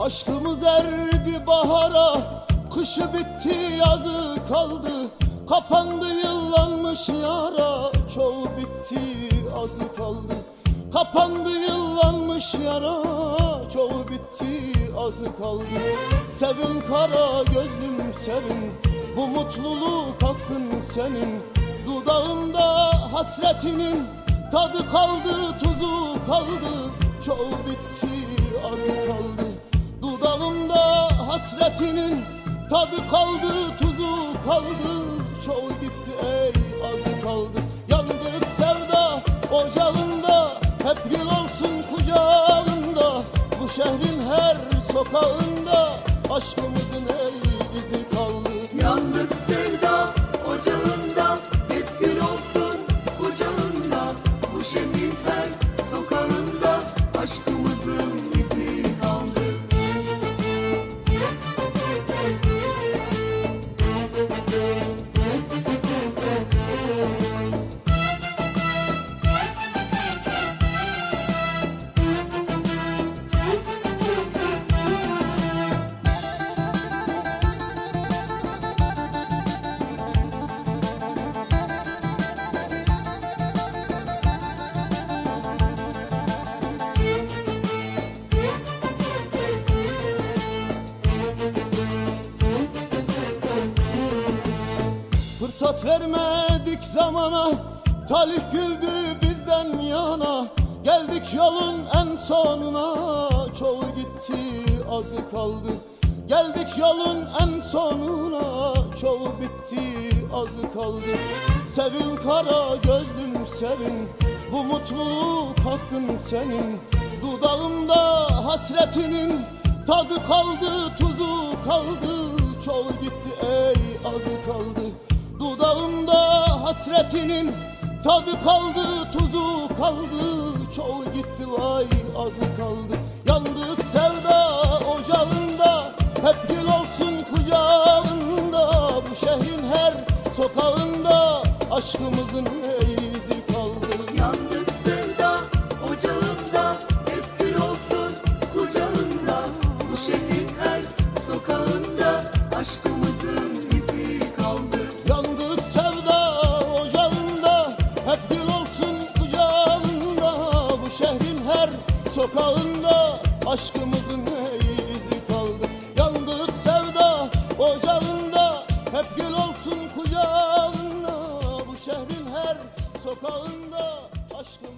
Aşkımız erdi bahara Kışı bitti yazı kaldı. Kapandı yıllanmış yara Çoğu bitti azı kaldı. Kapandı yıllanmış yara Çoğu bitti azı kaldı. Sevin kara gözlüm sevin Bu mutluluk hakkın senin. Dudağımda hasretinin Tadı kaldı tuzu kaldı Çoğu bitti azı kaldı. Dudağımda hasretinin Tadı kaldı tuzu kaldı Çoğu gitti ey azı kaldı. Yandık sevda ocağında Hep gül olsun kucağında. Bu şehrin her sokağında Aşkımızın Bu şehrin Fırsat vermedik zamana. Talih güldü bizden yana. Geldik yolun en sonuna. Çoğu gitti azı kaldı. Geldik yolun en sonuna. Çoğu bitti azı kaldı. Sevin kara gözlüm sevin. Bu mutluluk hakkın senin. Dudağımda hasretinin Tadı kaldı tuzu kaldı. Çoğu gitti ey azı kaldı hasretinin Tadı kaldı tuzu kaldı. Çoğu gitti vay azı kaldı. Yandık sevda ocağında Hep gül olsun kucağında. Bu şehrin her sokağında Aşkımızın izi kaldı. Yandık sevda ocağında Hep gül olsun kucağında. Bu şehrin her sokağında Aşkımızın sokağında Aşkımızın izi kaldı. Yandık sevda ocağında Hep gül olsun kucağında. Bu şehrin her sokağında Aşkımızın izi